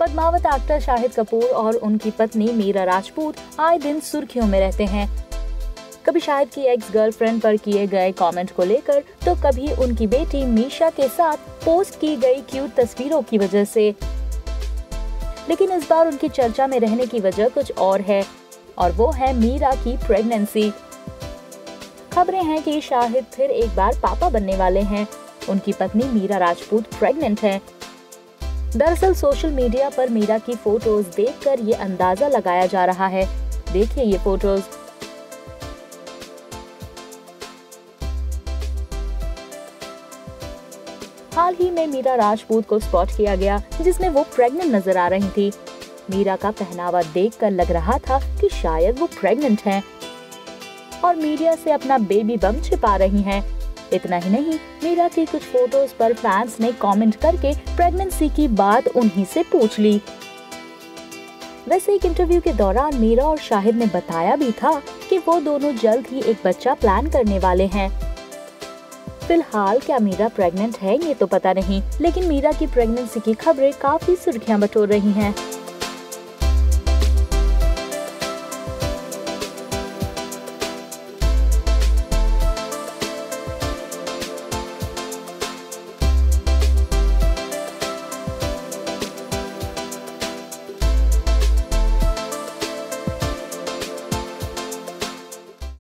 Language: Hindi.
पद्मावत एक्टर शाहिद कपूर और उनकी पत्नी मीरा राजपूत आए दिन सुर्खियों में रहते हैं। कभी शाहिद की एक्स गर्लफ्रेंड पर किए गए कमेंट को लेकर तो कभी उनकी बेटी मीशा के साथ पोस्ट की गई क्यूट तस्वीरों की वजह से। लेकिन इस बार उनकी चर्चा में रहने की वजह कुछ और है, और वो है मीरा की प्रेगनेंसी खबरें हैं कि शाहिद फिर एक बार पापा बनने वाले हैं। उनकी पत्नी मीरा राजपूत प्रेग्नेंट है। दरअसल सोशल मीडिया पर मीरा की फ़ोटोज़ देखकर ये अंदाज़ा लगाया जा रहा है। देखिए ये फ़ोटोज़। हाल ही में मीरा राजपूत को स्पॉट किया गया, जिसमें वो प्रेग्नेंट नज़र आ रही थी। मीरा का पहनावा देखकर लग रहा था कि शायद वो प्रेग्नेंट हैं। और मीडिया से अपना बेबी बम छिपा रही हैं। इतना ही नहीं, मीरा की कुछ फ़ोटोज़ पर फैंस ने कमेंट करके प्रेगनेंसी की बात उन्हीं से पूछ ली वैसे एक इंटरव्यू के दौरान मीरा और शाहिद ने बताया भी था कि वो दोनों जल्द ही एक बच्चा प्लान करने वाले हैं फ़िलहाल क्या मीरा प्रेग्नेंट है, ये तो पता नहीं, लेकिन मीरा की प्रेगनेंसी की खबरें काफ़ी सुर्खियाँ बटोर रही हैं।